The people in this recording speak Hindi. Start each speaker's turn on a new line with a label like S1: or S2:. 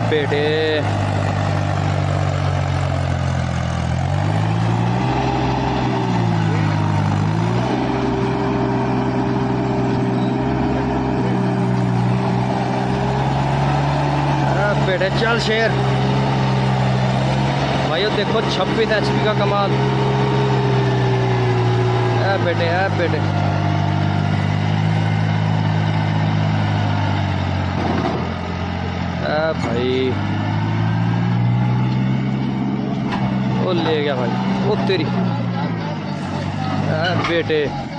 S1: बेटे। बेटे चल शेर। भाइयों देखो छब्बीस एच का कमाल। है बेटे है बेटे। भाई। वो ले गया भाई वो तेरी। बेटे।